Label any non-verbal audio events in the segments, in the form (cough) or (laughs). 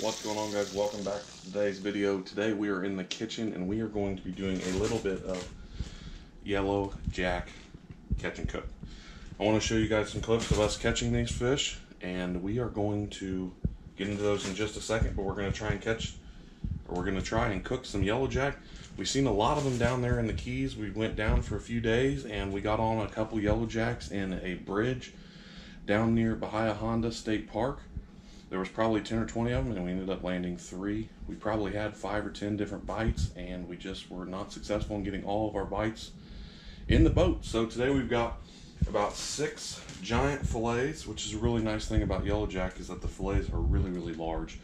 What's going on guys? Welcome back to today's video. Today we are in the kitchen and we are going to be doing a little bit of yellow jack catch and cook. I want to show you guys some clips of us catching these fish and we are going to get into those in just a second but we're going to try and catch or we're going to try and cook some yellow jack. We've seen a lot of them down there in the Keys. We went down for a few days and we got on a couple yellow jacks in a bridge down near Bahia Honda State Park there was probably 10 or 20 of them and we ended up landing three. We probably had five or 10 different bites and we just were not successful in getting all of our bites in the boat. So today we've got about six giant fillets which is a really nice thing about yellow jack is that the fillets are really really large.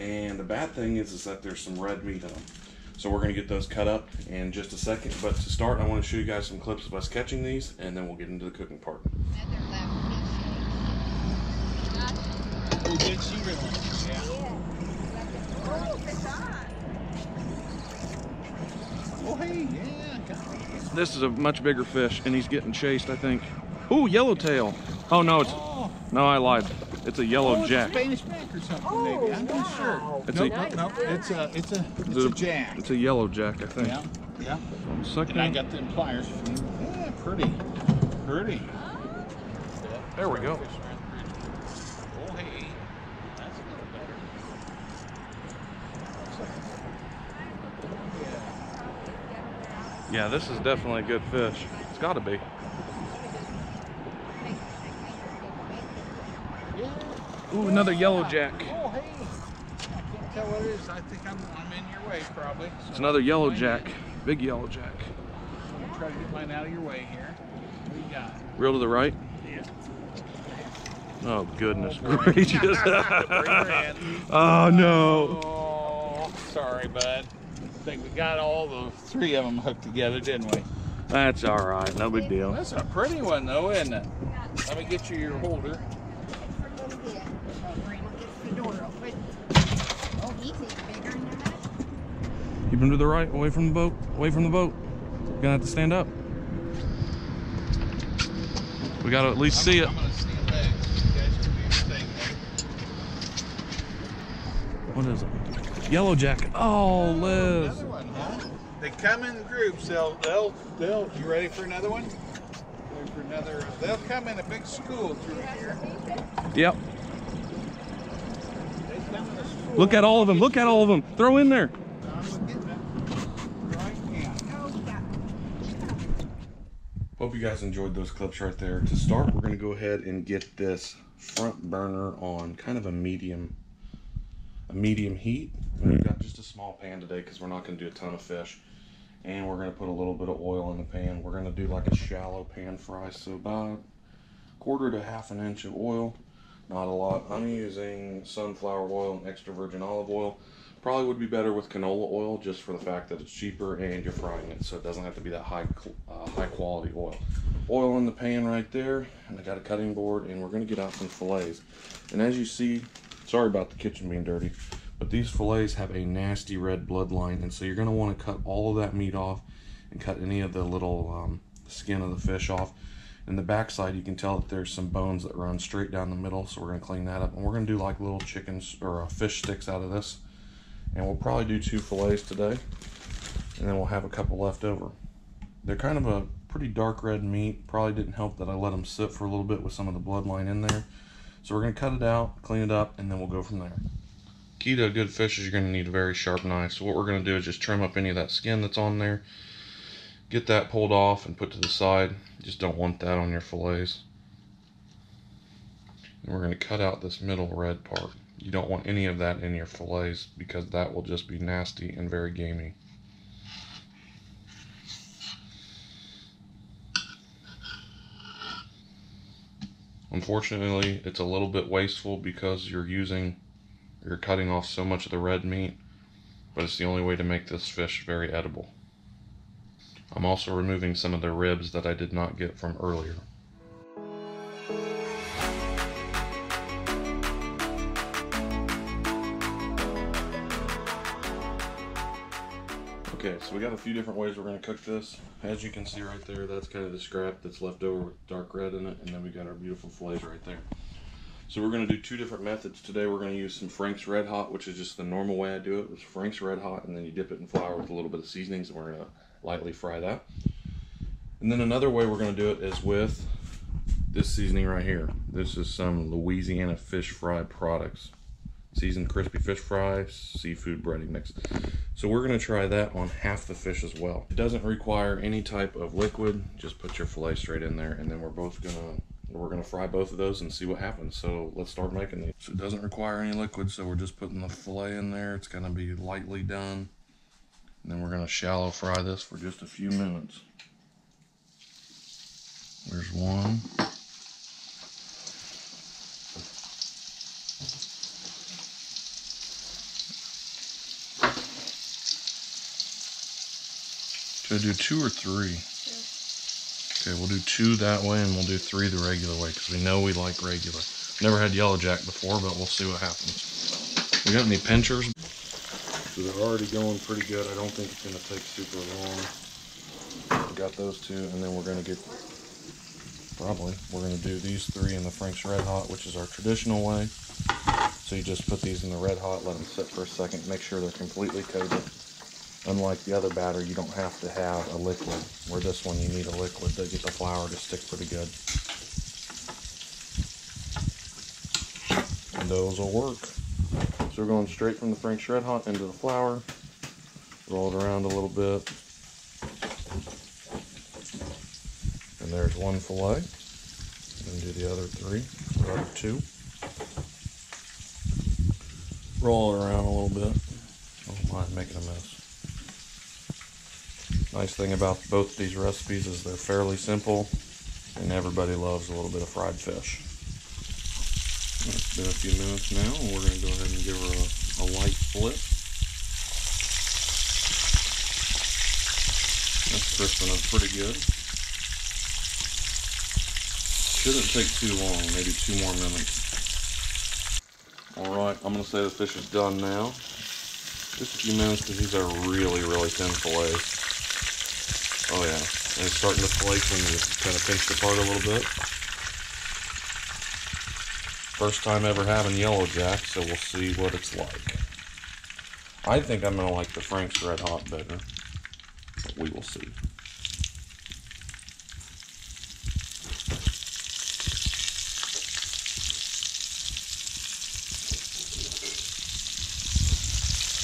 And the bad thing is is that there's some red meat in them so we're going to get those cut up in just a second. But to start i want to show you guys some clips of us catching these and then we'll get into the cooking part Oh, did she really? Yeah. Oh, hey, yeah. got This is a much bigger fish, and he's getting chased, I think. Ooh, yellowtail. Oh, no, it's... Oh, No, I lied. It's a yellow oh, jack. It's a Spanish back or something, maybe. I'm not oh, sure. It's nope, a- nope, nope. It's a, it's a, it's Is it a jack. It's a yellow jack, I think. Yeah, yeah. One second. And I got the pliers. Yeah, pretty, pretty. Oh, there we go. Oh, hey. That's a little better. Yeah, this is definitely a good fish. It's got to be. Ooh, another yellow jack. Oh, hey. I can't tell what it is. I think I'm, I'm in your way, probably. It's another yellow jack. Big yellow jack. Try to get mine out of your way here. What do you got? Reel to the right. Yeah. Oh, goodness Oh, (laughs) gracious. Bring her in. oh, no. Oh, sorry, bud. I think we got all the three of them hooked together, didn't we? That's all right. No big deal. That's a pretty one, though, isn't it? Let me get you your holder. Keep him to the right, away from the boat, away from the boat. You're gonna have to stand up. We gotta at least see it. I'm gonna stand back. You guys can do your thing there. What is it? Yellow jacket. Oh, Liz. Another one, huh? They come in groups. They'll, they'll, they'll. You ready for another one? Ready for another? They'll come in a big school through here. Yep. They come in a school. Look at all of them. Look at all of them. Throw in there. I'm getting it. Right hand. Hope you guys enjoyed those clips right there. To start, we're going to go ahead and get this front burner on kind of a medium a medium heat. We've hmm. got just a small pan today because we're not going to do a ton of fish. And we're going to put a little bit of oil in the pan. We're going to do like a shallow pan fry, so about quarter to half an inch of oil. Not a lot. I'm using sunflower oil and extra virgin olive oil. Probably would be better with canola oil just for the fact that it's cheaper and you're frying it, so it doesn't have to be that high uh, high quality oil. Oil in the pan right there, and I got a cutting board, and we're gonna get out some fillets. And as you see, sorry about the kitchen being dirty, but these fillets have a nasty red bloodline, and so you're gonna want to cut all of that meat off and cut any of the little um, skin of the fish off. In the backside, you can tell that there's some bones that run straight down the middle, so we're gonna clean that up, and we're gonna do like little chickens or uh, fish sticks out of this and we'll probably do two fillets today and then we'll have a couple left over. They're kind of a pretty dark red meat. Probably didn't help that i let them sit for a little bit with some of the bloodline in there. So we're going to cut it out clean it up and then we'll go from there. Key to a good fish is you're going to need a very sharp knife. So what we're going to do is just trim up any of that skin that's on there get that pulled off and put to the side. You just don't want that on your fillets. And we're going to cut out this middle red part you don't want any of that in your fillets because that will just be nasty and very gamey. Unfortunately, it's a little bit wasteful because you're using, you're cutting off so much of the red meat, but it's the only way to make this fish very edible. I'm also removing some of the ribs that I did not get from earlier. Okay, so we got a few different ways we're going to cook this. As you can see right there, that's kind of the scrap that's left over with dark red in it, and then we got our beautiful fillets right there. So we're going to do two different methods today. We're going to use some Frank's Red Hot, which is just the normal way I do it. It's Frank's Red Hot, and then you dip it in flour with a little bit of seasonings, and we're going to lightly fry that. And then another way we're going to do it is with this seasoning right here. This is some Louisiana fish fry products. Seasoned crispy fish fries, seafood breading mix. So we're going to try that on half the fish as well. It doesn't require any type of liquid. Just put your fillet straight in there, and then we're both going to we're gonna fry both of those and see what happens. So let's start making these. So it doesn't require any liquid, so we're just putting the fillet in there. It's gonna be lightly done. And then we're gonna shallow fry this for just a few minutes. There's one. Should I do two or three? Okay, we'll do two that way and we'll do three the regular way because we know we like regular. Never had yellow jack before, but we'll see what happens. We got any pinchers? So they're already going pretty good. I don't think it's gonna take super long. We got those two, and then we're gonna get probably we're gonna do these three in the Frank's Red Hot, which is our traditional way. So you just put these in the red hot, let them sit for a second, make sure they're completely coated. Unlike the other batter, you don't have to have a liquid. Where this one, you need a liquid to get the flour to stick pretty good. And those will work. So we're going straight from the Frank's Red Hot into the flour. Roll it around a little bit. And there's one fillet. And do the other three, the other two. Roll it around a little bit. Oh my, making a mess. Nice thing about both these recipes is they're fairly simple and everybody loves a little bit of fried fish. It's been a few minutes now and we're going to go ahead and give her a, a light flip. That's crisping up pretty good. Shouldn't take too long, maybe two more minutes. Alright, I'm going to say the fish is done now. Just a few minutes because these are really, really thin fillets. Oh yeah, and it's starting to flake when you kind of pinch it apart a little bit. First time ever having yellow jack, so we'll see what it's like. I think I'm gonna like the Frank's Red Hot better, but we will see.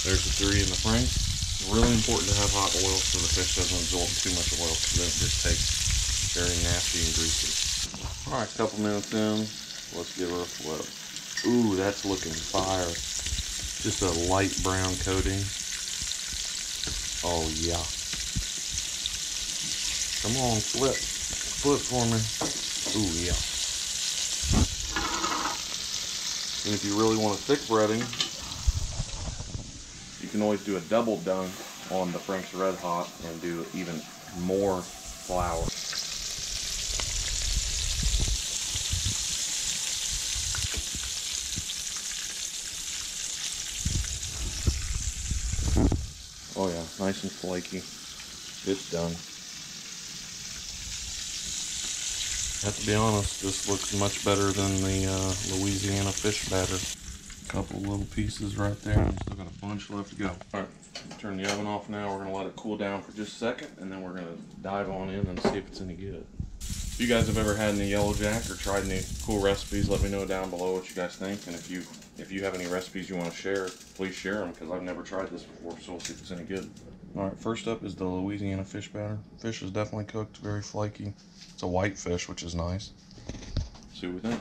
There's the three in the Frank's really important to have hot oil so the fish doesn't absorb too much oil because then it just tastes very nasty and greasy. All right, a couple minutes in, let's give her a flip. Ooh, that's looking fire. Just a light brown coating. Oh yeah. Come on, flip. Flip for me. Ooh yeah. And if you really want a thick breading, can always do a double dunk on the Frank's Red Hot and do even more flour. Oh yeah, nice and flaky. It's done. I have to be honest, this looks much better than the uh, Louisiana fish batter couple little pieces right there. Still got a bunch left to go. All right, turn the oven off now. We're gonna let it cool down for just a second, and then we're gonna dive on in and see if it's any good. If you guys have ever had any yellow jack or tried any cool recipes, let me know down below what you guys think. And if you if you have any recipes you want to share, please share them because I've never tried this before, so we'll see if it's any good. All right, first up is the Louisiana fish batter. Fish is definitely cooked, very flaky. It's a white fish, which is nice. See what we think.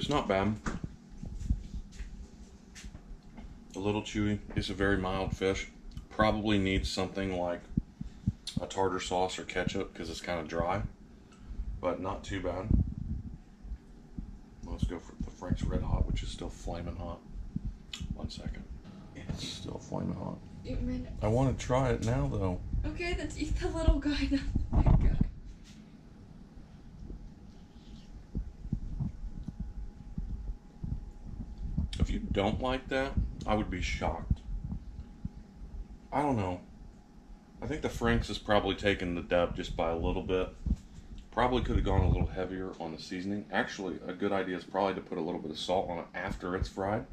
It's not bad. A little chewy. It's a very mild fish. Probably needs something like a tartar sauce or ketchup because it's kind of dry, but not too bad. Let's go for the Frank's Red Hot, which is still flaming hot. One second. It's still flaming hot. I want to try it now, though. Okay, let's eat the little guy, not the big guy. If you don't like that, I would be shocked. I don't know. I think the Franks is probably taken the dub just by a little bit. Probably could have gone a little heavier on the seasoning. Actually, a good idea is probably to put a little bit of salt on it after it's fried,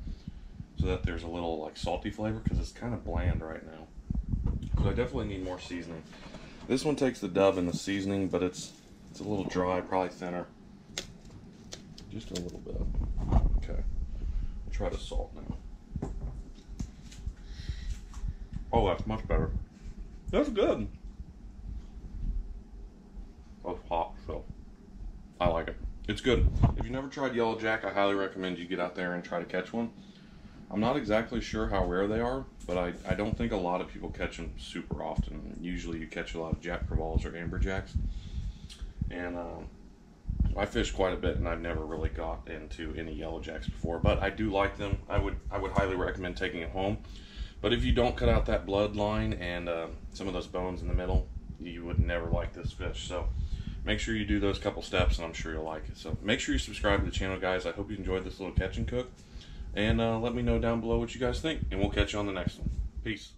so that there's a little like salty flavor because it's kind of bland right now. So I definitely need more seasoning. This one takes the dub in the seasoning, but it's it's a little dry, probably thinner. Just a little bit. Try the salt now. Oh, that's much better. That's good. Oh, it's hot, so I like it. It's good. If you've never tried Yellow Jack, I highly recommend you get out there and try to catch one. I'm not exactly sure how rare they are, but I, I don't think a lot of people catch them super often. Usually you catch a lot of Jack Crevalles or Amberjacks. And um, I fish quite a bit, and I've never really got into any Yellow Jacks before. But I do like them. I would I would highly recommend taking it home. But if you don't cut out that bloodline and uh, some of those bones in the middle, you would never like this fish. So make sure you do those couple steps, and I'm sure you'll like it. So make sure you subscribe to the channel, guys. I hope you enjoyed this little catch and cook. And uh, let me know down below what you guys think, and we'll catch you on the next one. Peace.